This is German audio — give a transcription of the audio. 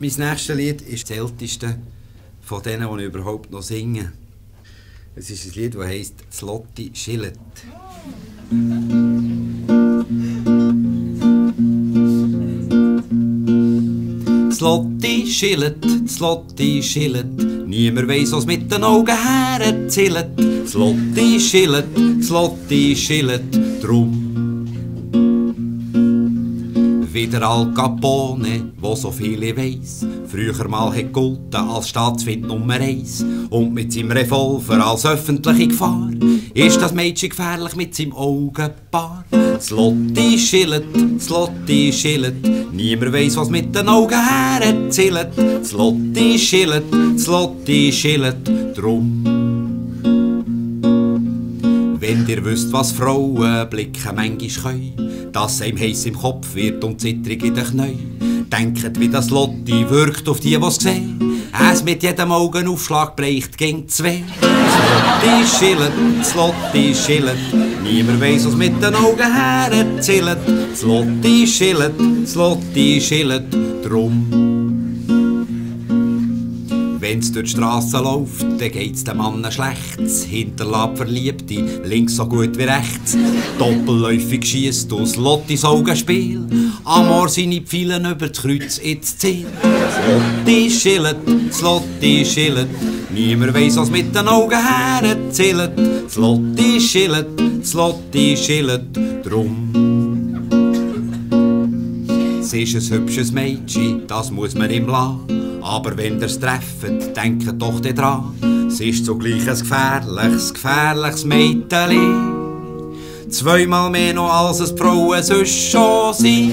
Mein nächstes Lied ist das älteste von denen, die ich überhaupt noch singe. Es ist ein Lied, das heisst «Slotti schillet». Slotti schillet, Slotti schillet, niemand weiss, was mit den Augen her erzählt. Slotti schillet, Slotti schillet, drum wieder Al Capone, wo so viele weiss. Früher mal golden als Staatsfind Nummer eins. Und mit seinem Revolver als öffentliche Gefahr ist das Mädchen gefährlich mit seinem Augenpaar. Slotti schillet, Slotti schillet, niemand weiss, was mit den Augen her erzählt. Slotti schillet, Slotti schillet, drum. Wenn ihr wüsst, was Frauen blicken manchmal können, dass einem heiß im Kopf wird und zittrig in den Knien. Denkt, wie das Lotti wirkt auf die, was sehen. Es mit jedem Augenaufschlag breicht ging zwei. Slotti schillet, Slotti schillet, niemand weiss, was mit den Augen her erzählt. Slotti schillet, Slotti schillet, drum. Wenn's durch die Strasse läuft, dann geht's dem Mann schlecht. Hinterlab Verliebte, links so gut wie rechts. Doppelläufig schießt aus Lottis Augenspiel. Amor seine Pfeilen über das Kreuz ins Ziel. Slotti schillet, Slotti schillet, niemand weiss, was mit den Augen her erzählt. Slotti schillet, Slotti schillet, drum. Sie ist ein hübsches Mädchen, das muss man ihm lassen. Aber wenn ihr's trefft, denkt doch dran. Es ist zugleich ein gefährliches, gefährliches Mädchen. Zweimal mehr noch als es Frauen sonst schon sind.